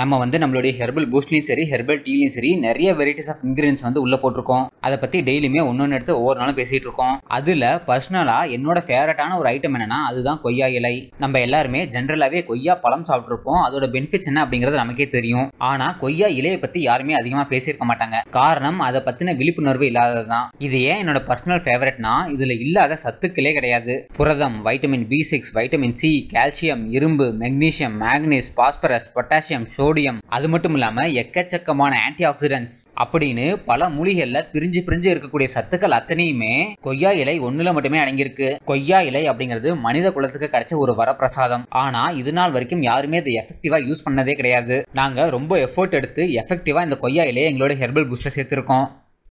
நம்ம வந்து நம்மளுடைய ஹெர்பல் பூஸ்ட்லையும் சரி ஹெர்பல் டீலையும் சரி நிறைய வெரைட்டிஸ் ஆஃப் இன்கிரீடியன்ஸ் வந்து உள்ள போட்டிருக்கோம். அதை பத்தி டெய்லியுமே ஒன்னொன்று எடுத்து ஒவ்வொரு நாளும் பேசிட்டு இருக்கோம். அதுல பர்சனலா என்னோட ஃபேவரட்டான ஒரு ஐட்டம் என்னன்னா அதுதான் கொய்யா இலை. நம்ம எல்லாருமே ஜென்ரலாவே கொய்யா பழம் சாப்பிட்ருப்போம் அதோட பெனிஃபிட்ஸ் என்ன அப்படிங்கிறது நமக்கே தெரியும். ஆனா கொய்யா இலையை பத்தி யாருமே அதிகமா பேசியிருக்க மாட்டாங்க. காரணம் அதை பத்தின விழிப்புணர்வு இல்லாததுதான். இது ஏன் என்னோட பர்சனல் ஃபேவரட்னா இதுல இல்லாத சத்துக்களே கிடையாது. புரதம் vitamin B six vitamin C calcium இரும்பு magnesium manganese phosphorus potassium sodium. அது மட்டும் இல்லாமல் எக்கச்சக்கமான ஆன்டி ஆக்சிடென்ட்ஸ் அப்படின்னு பல மூலிகைகள்ல பிரிஞ்சு பிரிஞ்சு இருக்கக்கூடிய சத்துக்கள் அத்தனையுமே கொய்யா இலை ஒண்ணுல மட்டுமே அடங்கியிருக்கு. கொய்யா இலை அப்படிங்கிறது மனித குலத்துக்கு கிடைச்ச ஒரு வரப்பிரசாதம். ஆனா இது நாள் வரைக்கும் யாருமே இதை எஃபெக்டிவா யூஸ் பண்ணதே கிடையாது. நாங்க ரொம்ப எஃபோர்ட் எடுத்து எஃபெக்டிவா இந்த கொய்யா இலையை எங்களோட ஹெர்பல் பூஸ்ட்ல சேர்த்திருக்கோம்.